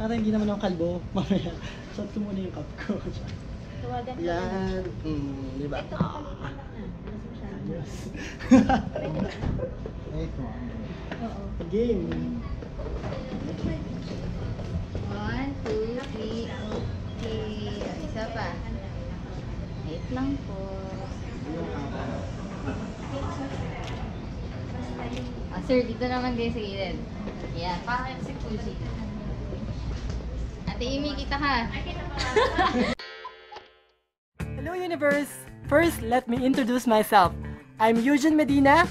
Para hindi naman ako kalbo. Mamaya, shot ko muna yung cup ko. Tawagan ko. Yan. Mm, di ba? Ito, mo siya. Yes. Ba? Ito. Oo. Game. One, two, three. Okay. Isa pa. Wait lang po. Ah, sir, dito naman kayo sa gilid. Yan. Para kayo si Fuji. Amy, kita ka. Hello Universe! First, let me introduce myself. I'm Eugene Medina.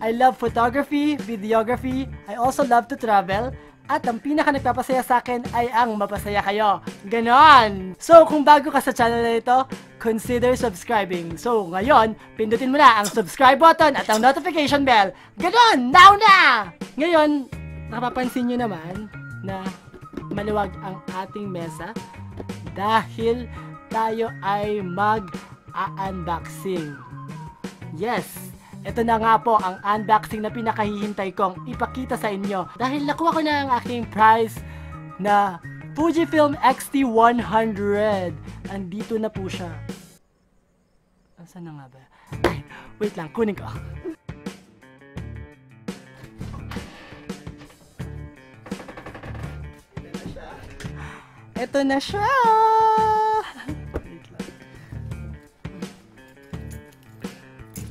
I love photography, videography. I also love to travel. At ang pinaka nagpapasaya sa akin ay ang mapasaya kayo. Ganon! So, kung bago ka sa channel na ito, consider subscribing. So, ngayon, pindutin mo na ang subscribe button at ang notification bell. Ganon! Now na! Ngayon, napapansin nyo naman na maluwag ang ating mesa dahil tayo ay mag-unboxing. Yes, ito na nga po ang unboxing na pinakahihintay kong ipakita sa inyo dahil nakuha ko na ang aking prize na Fujifilm X-T100. Andito na po siya. Asan na nga ba? Ay, wait lang, kunin ko. Ito na siya!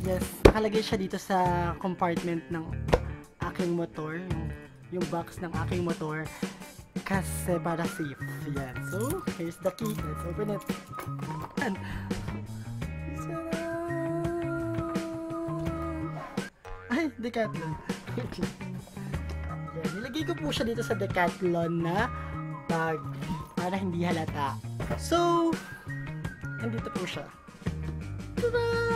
Yes, nakalagay siya dito sa compartment ng aking motor, yung, yung box ng aking motor. Kasi para safe. Yan. So, here's the key. Let's open it. Yan. Ay, Decathlon. Yan, nilagay ko po siya dito sa Decathlon na bag para hindi halata. So, nandito po siya. Tadaan!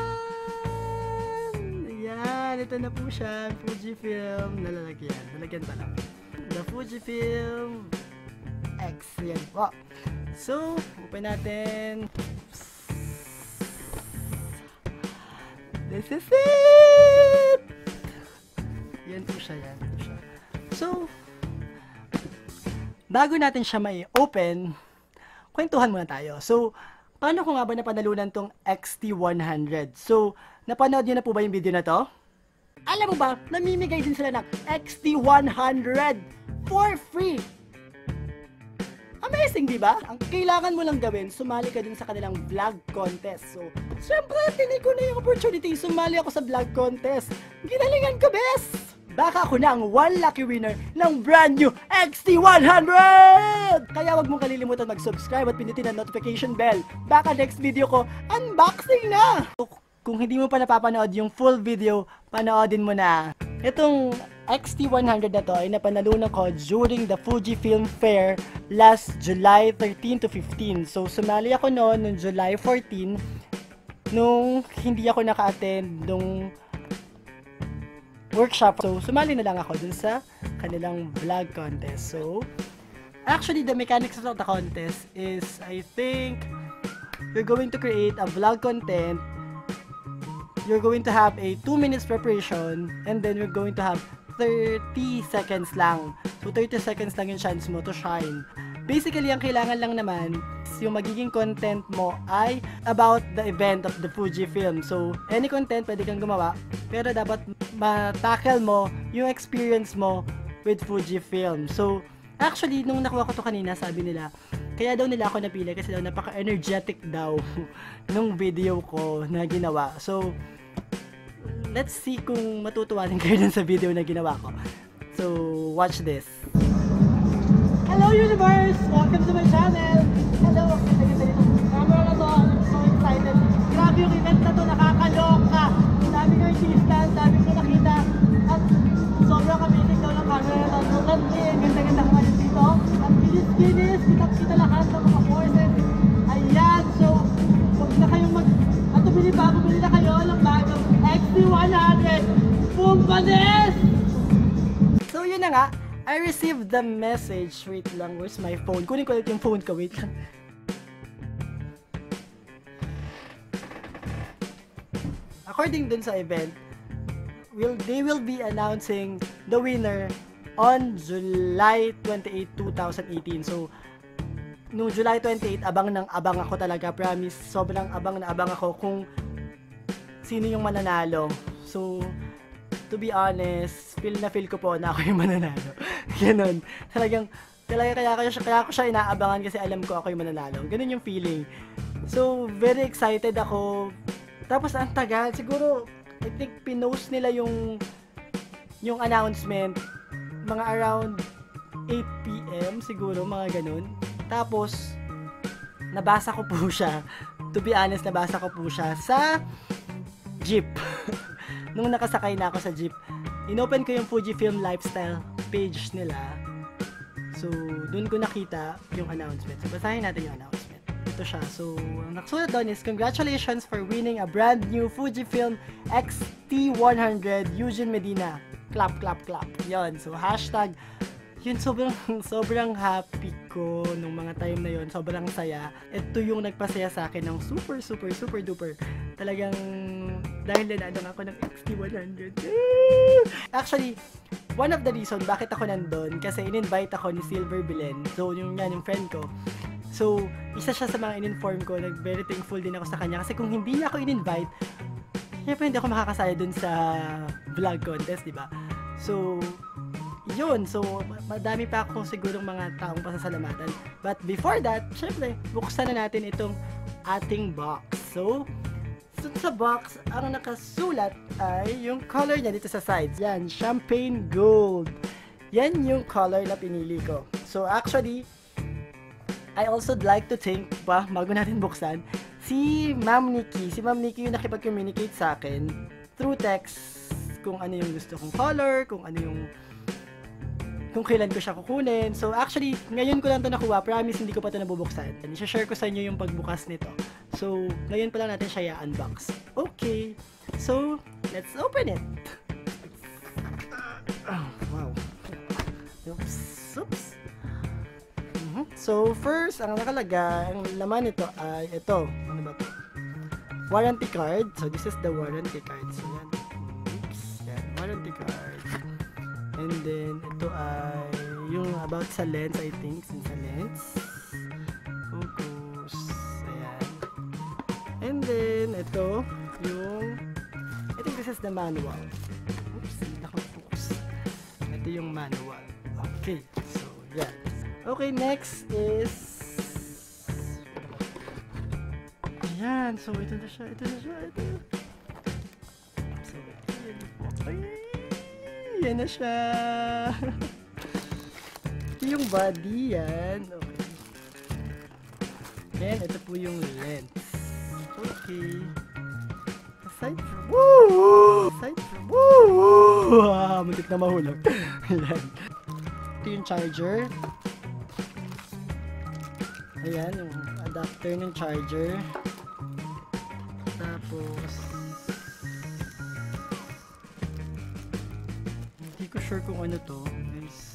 Ayan, ito na po siya. Fujifilm. Nalalagyan. Nalagyan pa lang. The Fujifilm X. Yan po. So, open natin. This is it! Yan po siya, yan po siya. So, bago natin siya may open, kwentuhan muna tayo. So, paano ko nga ba napanalunan tong XT100? So, napanood niyo na po ba yung video na to? Alam mo ba, namimigay din sila ng XT100 for free. Amazing, di ba? Ang kailangan mo lang gawin, sumali ka dun sa kanilang vlog contest. So, syempre, tinig ko na yung opportunity, sumali ako sa vlog contest. Ginalingan ko, best! Baka ako na ang one lucky winner ng brand new XT100! Kaya wag mong kalilimutan mag-subscribe at pindutin ang notification bell. Baka next video ko, unboxing na! Kung hindi mo pa napapanood yung full video, panoodin mo na. Itong XT100 na to ay napanalunan ko during the Fujifilm Fair last July 13 to 15. So, sumali ako noon noong July 14 nung hindi ako naka-attend nung workshop. So, sumali na lang ako dun sa kanilang vlog contest. So, actually, the mechanics of the contest is, I think, you're going to create a vlog content you're going to have a 2 minutes preparation and then you're going to have 30 seconds lang. So 30 seconds lang yung chance mo to shine. Basically, ang kailangan lang naman yung magiging content mo ay about the event of the Fujifilm. So, any content pwede kang gumawa, pero dapat matackle mo yung experience mo with Fujifilm. So, actually, nung nakuha ko to kanina, sabi nila, kaya daw nila ako napili kasi daw napaka-energetic daw nung video ko na ginawa. So, let's see kung matutuwa din kayo dun sa video na ginawa ko. So, watch this. Hello Universe! Welcome to my channel! Hello! Ganda-ganda. Camera na to. I'm so excited. Grabe yung event na to. Nakakaloka. Ang dami ko artista. Ang ng camera na to. Look at me. Ang ganda-ganda ko ngayon dito. Ang kinis-kinis. Kita-kita lahat ng mga forces. Ayan. So, huwag na mag... At bumili ba? Bumili na kayo ng bagong XT100 Pumpanes! So, yun na nga. I received the message. Wait lang, where's my phone? Kunin ko ulit yung phone ko. Wait lang. According dun sa event, will they will be announcing the winner on July 28, 2018. So, no July 28, abang ng abang ako talaga, promise. Sobrang abang na abang ako kung sino yung mananalo. So, to be honest, feel na feel ko po na ako yung mananalo. Ganon. Talagang, talaga kaya, kaya, siya, kaya ko siya inaabangan kasi alam ko ako yung mananalo. Ganon yung feeling. So, very excited ako. Tapos, ang tagal. Siguro, I think, pinost nila yung yung announcement mga around 8 p.m. siguro, mga ganun. Tapos, nabasa ko po siya. To be honest, nabasa ko po siya sa jeep. Nung nakasakay na ako sa jeep, inopen ko yung Fujifilm Lifestyle page nila. So, dun ko nakita yung announcement. So, basahin natin yung announcement. Ito siya. So, ang nakasulat doon is, Congratulations for winning a brand new Fujifilm XT100 Eugene Medina. Clap, clap, clap. Yon So, hashtag yun sobrang sobrang happy ko nung mga time na yun. Sobrang saya. Ito yung nagpasaya sa akin ng super super super duper. Talagang dahil nanalo ako ng XT100 actually one of the reason bakit ako nandun kasi in-invite ako ni Silver Belen so yung yan yung friend ko. So isa siya sa mga in-inform ko nag very thankful din ako sa kanya. Kasi kung hindi niya ako in-invite syempre hindi ako makakasaya dun sa vlog contest di ba so yun, so madami pa ako sigurong mga taong pasasalamatan. But before that, syempre, buksan na natin itong ating box. So, so sa box, ang nakasulat ay yung color niya dito sa sides. Yan, champagne gold. Yan yung color na pinili ko. So actually, I also like to thank pa, bago natin buksan, si Ma'am Nikki. Si Ma'am Nikki yung nakipag-communicate sa akin through text kung ano yung gusto kong color, kung ano yung kung kailan ko siya kukunin. So, actually, ngayon ko lang to nakuha. Promise, hindi ko pa to nabubuksan. And share ko sa inyo yung pagbukas nito. So, ngayon pa lang natin siya i-unbox. Okay. So, let's open it. Oh, wow. Oops. Oops. Mhm. So, first, ang nakalagay, ang laman nito ay ito. Ano ba to? Warranty card. So, this is the warranty card. So, card. And then, ito ay yung about sa lens, I think. Sa lens. Focus. Ayan. And then, ito, yung, I think this is the manual. Oops, hindi focus. Ito yung manual. Okay. So, yan. Okay, next is, ayan. So, ito na siya. Ito na siya. Ito. So, yan na siya. ito yung body yan. Okay. Then, ito po yung lens. Okay. Aside from... Woo! Aside from... Woo! Ah, muntik na mahulog. Ayan. Ito yung charger. Ayan, yung adapter ng charger. Ko sure kung ano to. Guys.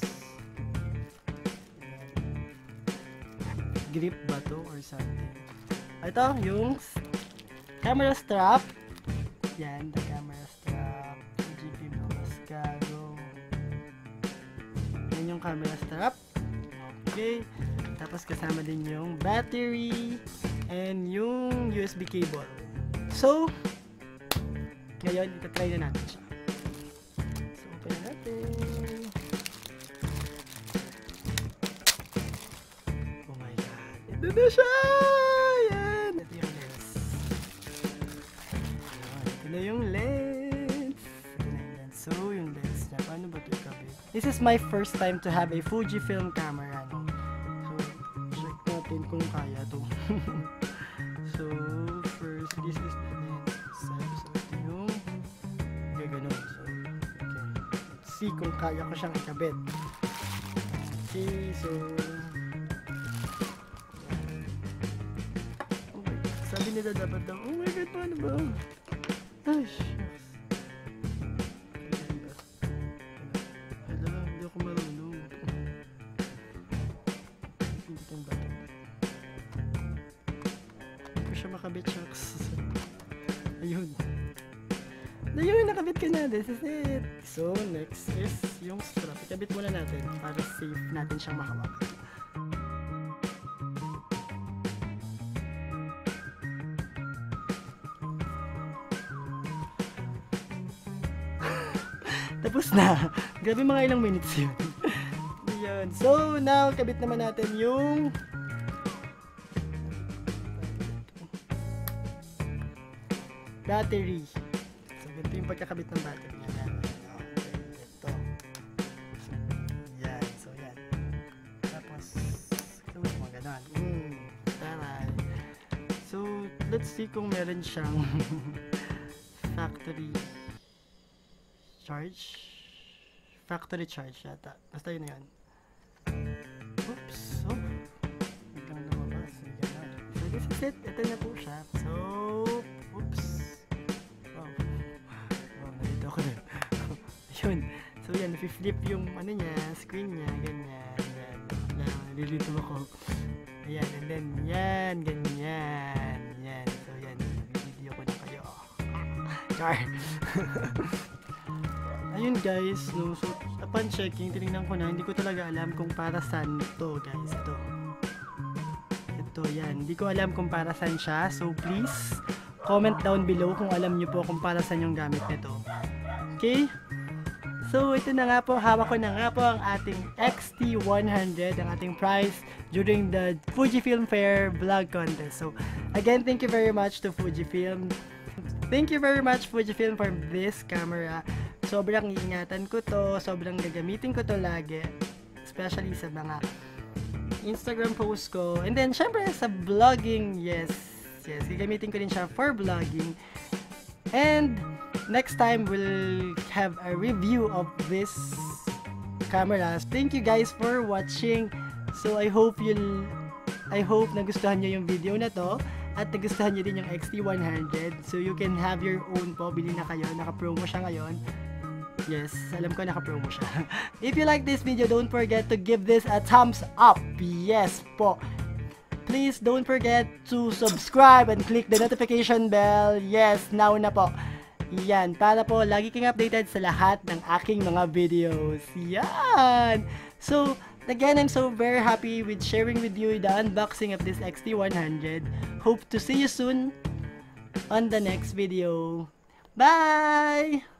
Grip ba to or something? Ito, yung camera strap. Yan, the camera strap. GP Mascaro. Yan yung camera strap. Okay. Tapos kasama din yung battery and yung USB cable. So, ngayon, itatry na natin siya. Na siya! Yan! Ito yung lens. Ito na yung lens. Ito na yung lens. So, yung lens niya. Paano ba ito ikabit? This is my first time to have a Fujifilm camera. So, check natin kung kaya to. so, first, this is the lens. So, ito yung gaganon. So, okay. Let's see kung kaya ko siyang ikabit. Okay, so... Sabi nila dapat daw, oh my God, paano ba? Ay, shucks. Hala, hindi ako marunong. Pindutin ba ito? Hindi ko siya makabit, shucks. Ayun. Ayun, nakabit ko na. This is it. So, So, next is yung strap. Ikabit muna natin para safe natin siyang mahawak. Tapos na. Grabe mga ilang minutes yun. Yun. So, now, kabit naman natin yung battery. So, ganito yung pagkakabit ng battery. Yan. Ito. Yan. So, yan. Tapos, ito mga ganon. Mm, taray. So, let's see kung meron siyang factory charge. Factory charge yata. Basta yun na yun. Oops. Oh. Biglang lumabas. May ganon. So, this is it. Ito na po siya. So, oops. Oh. Oh, nalito ako dun. yun. So, yan. Nafi-flip yung ano niya, screen niya. Ganyan. Yan. Lang, nalilito ako. Ayan. And then, yan. Ganyan. Yan. So, yan. Video ko na kayo. Char. Ayun guys, no, so upon checking, tinignan ko na, hindi ko talaga alam kung para saan to guys, ito. Ito, yan. Hindi ko alam kung para saan siya, so please, comment down below kung alam nyo po kung para saan yung gamit nito. Okay? So, ito na nga po, hawak ko na nga po ang ating XT100, ang ating prize during the Fujifilm Fair Vlog Contest. So, again, thank you very much to Fujifilm. Thank you very much Fujifilm for this camera. Sobrang iingatan ko to, sobrang gagamitin ko to lagi. Especially sa mga Instagram posts ko. And then, syempre, sa vlogging, yes. Yes, gagamitin ko din siya for vlogging. And, next time, we'll have a review of this cameras. Thank you guys for watching. So, I hope you'll I hope nagustuhan nyo yung video na to at nagustuhan nyo din yung XT100 so you can have your own po bili na kayo naka-promo siya ngayon yes alam ko naka-promo siya if you like this video don't forget to give this a thumbs up yes po please don't forget to subscribe and click the notification bell yes now na po yan, para po lagi kang updated sa lahat ng aking mga videos. Yan! So, again, I'm so very happy with sharing with you the unboxing of this XT100. Hope to see you soon on the next video. Bye!